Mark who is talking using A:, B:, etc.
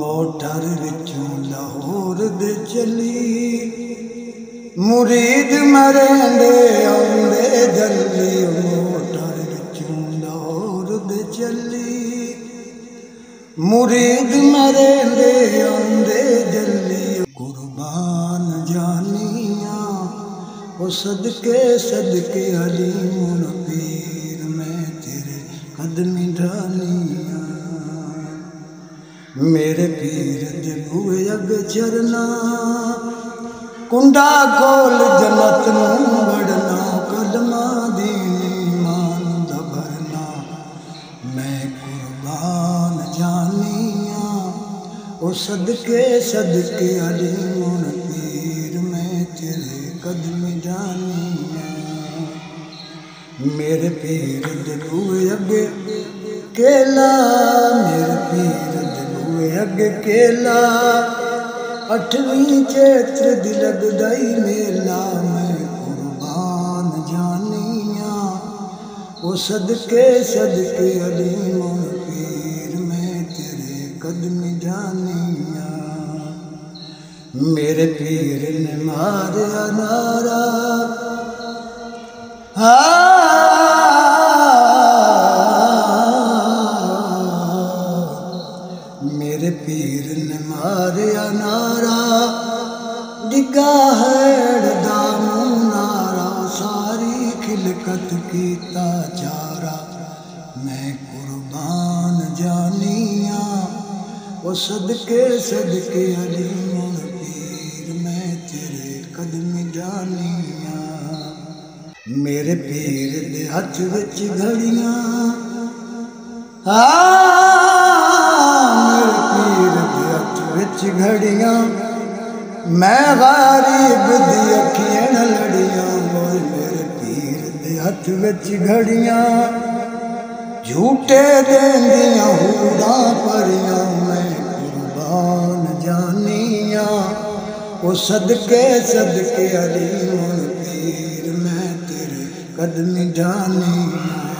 A: Motor विचों लाहौर दे चली मुरीद मरेंदे आंदे जल्दी मोटर विचों लाहौर दे चली मुरीद मरेंदे आंदे जल्दी कुर्बान जानिया ओ सदके सदके अली मुन ਕਦਮੀ ਢਾਲੀਆਂ ਮੇਰੇ ਪੀਰ ਦੇ ਬੂਹੇ ਅੱਗੇ ਚਰਨਾ ਕੁੰਡਾ ਕੋਲ ਜਨਤ ਨੂੰ ਵੜਨਾ ਕਦਮਾਂ ਦੀ ਮਾਨ ਦਾ ਭਰਨਾ। ਮੈਂ ਕੁਰਬਾਨ ਜਾਨੀਆਂ, ਉਹ ਸਦਕੇ ਸਦਕੇ ਅਲੀ ਮੁਨ ਪੀਰ, ਮੈਂ ਤੇਰੇ ਕਦਮ ਜਾਨੀਆਂ मेरे पीर दिलू अगे केला, मेरे पीर दिलू अगे केला। अठवीं चैत्र दी लगदा मेला, मैं कुर्बान जानिया। वो सदके सदके अली मोन पीर, मैं तेरे कदम जानिया। मेरे पीर ने मारिया नारा। हाँ। मारिया नारा डिगा है दामू नारा, सारी खिलकत कीता चारा। मैं कुर्बान जानिया वो सदके सदके अली मुन पीर, मैं तेरे कदम जानिया। मेरे पीर दे हथ विच घड़ियाँ, आ घड़ियाँ मैं गरीब दी अखियाँ लड़ियाँ, मोए मेरे पीर दे हथ विच घड़ियाँ। झूठे देंदियाँ हूड़ा परियाँ, मैं कुर्बान जानिया। वो सदके सदके अली मुन पीर, मैं तेरे कदम जानिया।